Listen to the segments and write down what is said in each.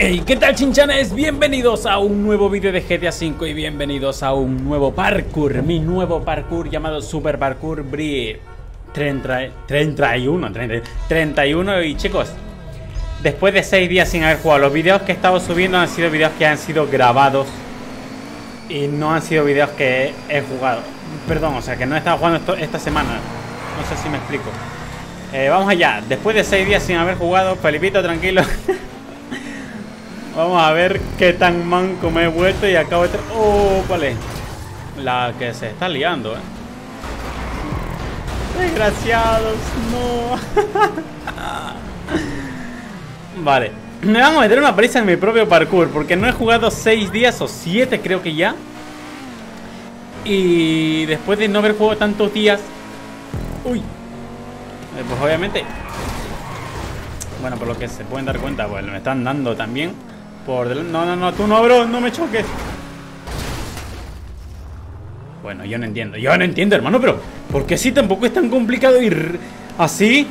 Hey, ¿qué tal chinchanes? Bienvenidos a un nuevo vídeo de GTA V y bienvenidos a un nuevo parkour, mi nuevo parkour llamado Super Parkour Brie 31, 31 y chicos, después de 6 días sin haber jugado, los vídeos que he estado subiendo han sido vídeos que han sido grabados y no han sido vídeos que he jugado. Perdón, o sea que no he estado jugando esta semana, no sé si me explico. Eh, vamos allá, después de 6 días sin haber jugado, Felipito, tranquilo. Vamos a ver qué tan manco me he vuelto y acabo de... ¡Oh, vale! La que se está liando, ¿eh? Desgraciados, no. vale. Me van a meter una prisa en mi propio parkour porque no he jugado 6 días o 7 creo que ya. Y después de no haber jugado tantos días... ¡Uy! Eh, pues obviamente... Bueno, por lo que se pueden dar cuenta, pues me están dando también. No, no, no, tú no, bro, no me choques. Bueno, yo no entiendo. Yo no entiendo, hermano, pero ¿por qué si tampoco es tan complicado ir así?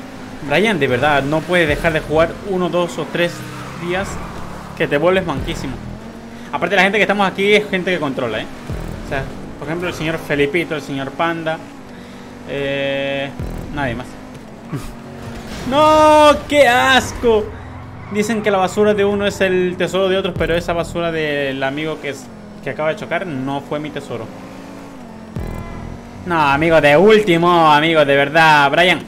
Brian, de verdad, no puedes dejar de jugar uno, dos o tres días que te vuelves manquísimo. Aparte, la gente que estamos aquí es gente que controla, ¿eh? O sea, por ejemplo, el señor Felipito, el señor Panda. Eh, nadie más. ¡No! ¡Qué asco! Dicen que la basura de uno es el tesoro de otros, pero esa basura del amigo que, es, que acaba de chocar no fue mi tesoro. No, amigo, de último, amigo, de verdad, Brian.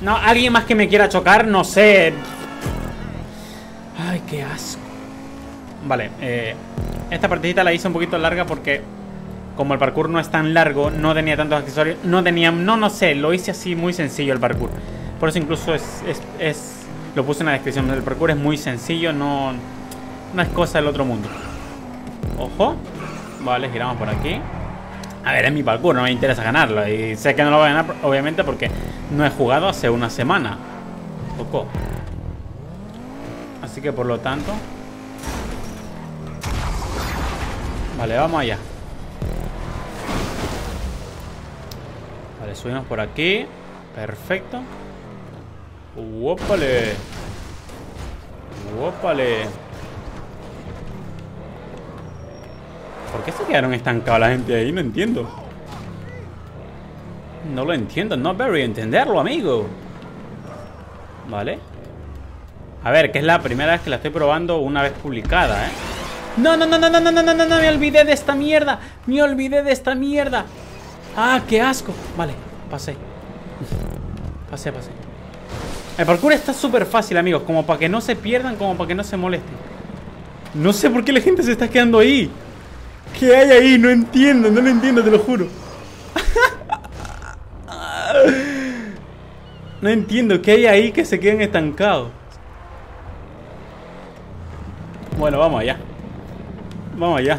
no, alguien más que me quiera chocar, no sé. Ay, qué asco. Vale, eh, esta partidita la hice un poquito larga porque como el parkour no es tan largo, no tenía tantos accesorios, no tenía, no, no sé, lo hice así muy sencillo el parkour. Por eso incluso es, es, lo puse en la descripción. El parkour es muy sencillo, no, no es cosa del otro mundo. Ojo. Vale, giramos por aquí. A ver, es mi parkour, no me interesa ganarlo. Y sé que no lo voy a ganar, obviamente, porque no he jugado hace una semana. Poco. Así que por lo tanto... Vale, vamos allá. Vale, subimos por aquí. Perfecto. ¡Wópale! ¡Wópale! ¿Por qué se quedaron estancados la gente ahí? No entiendo. No lo entiendo. No very entenderlo, amigo. Vale. A ver, que es la primera vez que la estoy probando una vez publicada, ¿eh? No, no, no, no, no, no, no, no, no, me olvidé de esta mierda. Me olvidé de esta mierda. Ah, qué asco. Vale, pasé. Pasé, pasé. El parkour está súper fácil, amigos. Como para que no se pierdan, como para que no se molesten. No sé por qué la gente se está quedando ahí. ¿Qué hay ahí? No entiendo, no lo entiendo, te lo juro. No entiendo qué hay ahí que se queden estancados. Bueno, vamos allá. Vamos allá.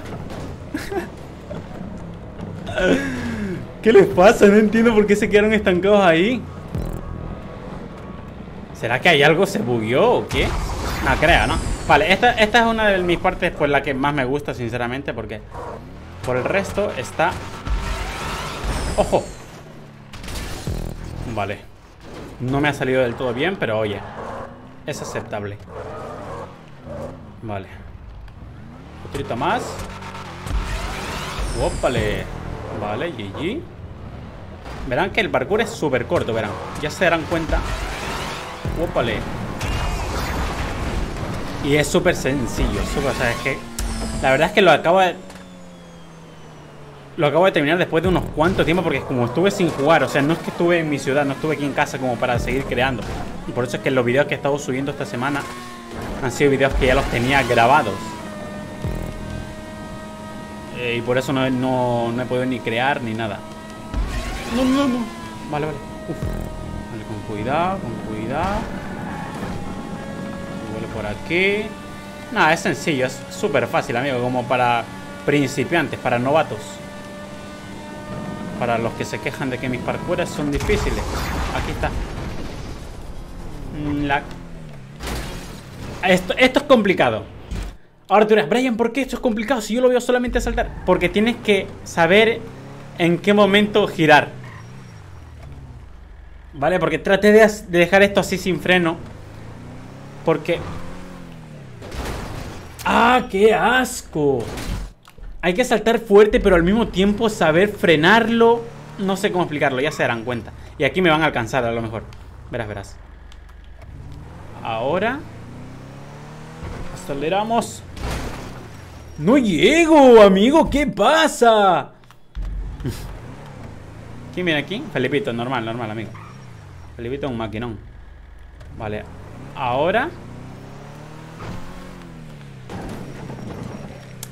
¿Qué les pasa? No entiendo por qué se quedaron estancados ahí. ¿Será que hay algo se bugueó o qué? No creo, ¿no? Vale, esta, esta es una de mis partes pues la que más me gusta, sinceramente, porque por el resto está... ¡Ojo! Vale. No me ha salido del todo bien, pero oye, es aceptable. Vale. Otrito más. ¡Ópale! Vale, GG. Verán que el parkour es súper corto, verán. Ya se darán cuenta Ópale. Y es súper sencillo. Super, o sea, es que. La verdad es que lo acabo de. Lo acabo de terminar después de unos cuantos tiempos porque como estuve sin jugar, o sea, no es que estuve en mi ciudad, no estuve aquí en casa como para seguir creando. Y por eso es que los videos que he estado subiendo esta semana han sido videos que ya los tenía grabados. Eh, y por eso no, no, no, he podido ni crear ni nada. No, no, no. Vale, vale. Uf. Vale, con cuidado, con cuidado. Vuelve por aquí. Nada, es sencillo, es súper fácil, amigo. Como para principiantes, para novatos. Para los que se quejan de que mis parkours son difíciles. Aquí está. Mm, la... Esto, esto es complicado. Ahora tú dirás, Brian, ¿por qué esto es complicado? Si yo lo veo solamente saltar. Porque tienes que saber en qué momento girar. ¿Vale? Porque traté de, dejar esto así sin freno. Porque ¡Ah, qué asco! Hay que saltar fuerte, pero al mismo tiempo saber frenarlo. No sé cómo explicarlo, ya se darán cuenta. Y aquí me van a alcanzar a lo mejor. Verás, verás. Ahora. Aceleramos. ¡No llego, amigo! ¿Qué pasa? ¿Quién viene aquí? Felipito, normal, normal, amigo. Felipito es un maquinón. Vale. Ahora.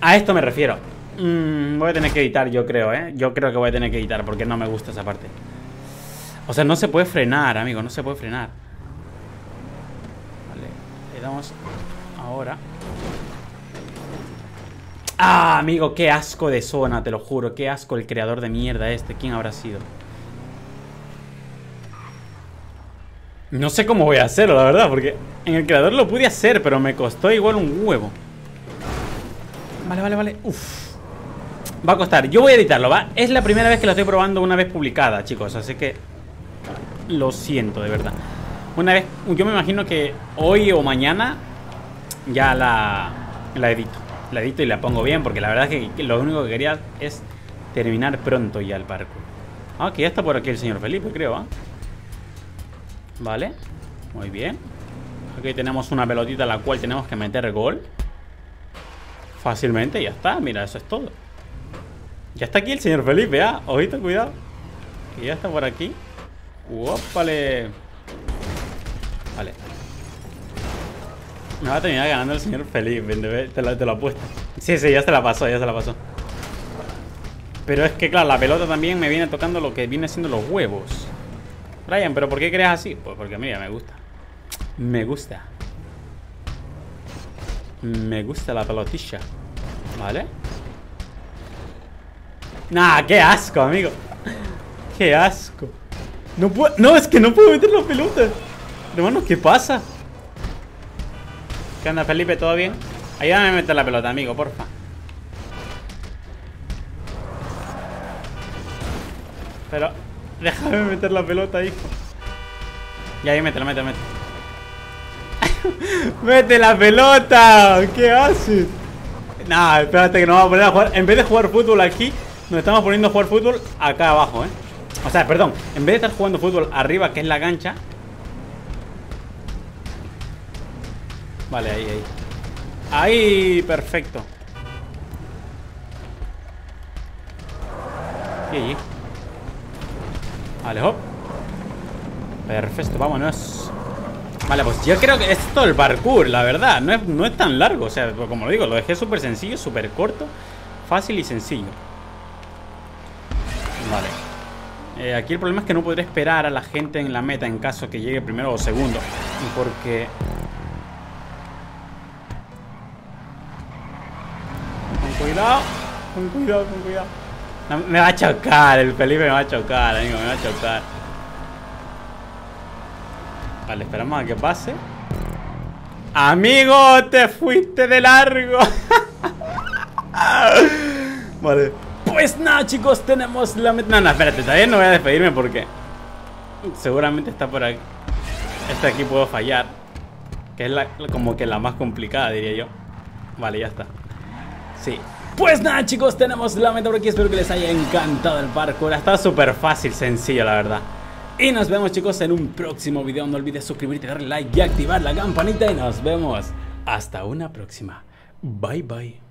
A esto me refiero. Mm, voy a tener que editar, yo creo, ¿eh? Yo creo que voy a tener que editar porque no me gusta esa parte. O sea, no se puede frenar, amigo, no se puede frenar. Vale, le damos ahora. Ah, amigo, qué asco de zona, te lo juro. Qué asco el creador de mierda este. ¿Quién habrá sido? No sé cómo voy a hacerlo, la verdad, porque en el creador lo pude hacer, pero me costó igual un huevo. Vale, vale, vale. Uf. Va a costar. Yo voy a editarlo, ¿va? Es la primera vez que lo estoy probando una vez publicada, chicos. Así que lo siento, de verdad. Una vez, yo me imagino que hoy o mañana ya la, la edito. La edito y la pongo bien, porque la verdad es que lo único que quería es terminar pronto ya el parkour. Ah, que ya está por aquí el señor Felipe, creo, ¿ah? Vale, muy bien. Aquí tenemos una pelotita a la cual tenemos que meter gol. Fácilmente, ya está, mira, eso es todo. Ya está aquí el señor Felipe, ¿ah? Ojito, cuidado. Ya está por aquí. ¡Uópale! Vale. Me va a terminar ganando el señor Felipe, te lo, te lo apuesto. Sí, sí, ya se la pasó, ya se la pasó. Pero es que, claro, la pelota también me viene tocando lo que viene siendo los huevos. Brian, ¿pero por qué crees así? Pues porque, mira, me gusta. Me gusta. Me gusta la pelotilla. ¿Vale? Nah, qué asco, amigo. Qué asco. No puedo. No, es que no puedo meter la pelota. Hermano, ¿qué pasa? ¿Qué onda, Felipe? ¿Todo bien? Ayúdame a meter la pelota, amigo, porfa. Pero, déjame meter la pelota, hijo. Ya, ahí métela, métela, métela. ¡Mete la pelota! ¿Qué haces? Nah, espérate que no vamos a poner a jugar. En vez de jugar fútbol aquí, nos estamos poniendo a jugar fútbol acá abajo, ¿eh? O sea, perdón, en vez de estar jugando fútbol arriba, que es la cancha. Vale, ahí, ahí. Ahí, perfecto. Y ahí. Vale, hop. Perfecto, vámonos. Vale, pues yo creo que es todo el parkour, la verdad. No es, no es tan largo, o sea, como lo digo, lo dejé súper sencillo, súper corto, fácil y sencillo. Vale. Eh, aquí el problema es que no podré esperar a la gente en la meta en caso que llegue primero o segundo. Porque... Con cuidado. Con cuidado, con cuidado. Me va a chocar, el Felipe me va a chocar, amigo, me va a chocar. Vale, esperamos a que pase. Amigo, te fuiste de largo. vale. Pues nada, chicos, tenemos la meta. No, no, espérate, todavía no voy a despedirme porque seguramente está por aquí. Esta aquí puedo fallar. Que es la, como que la más complicada, diría yo. Vale, ya está. Sí. Pues nada, chicos, tenemos la meta por aquí. Espero que les haya encantado el parkour. Está súper fácil, sencillo, la verdad. Y nos vemos, chicos, en un próximo video. No olvides suscribirte, darle like y activar la campanita. Y nos vemos hasta una próxima. Bye, bye.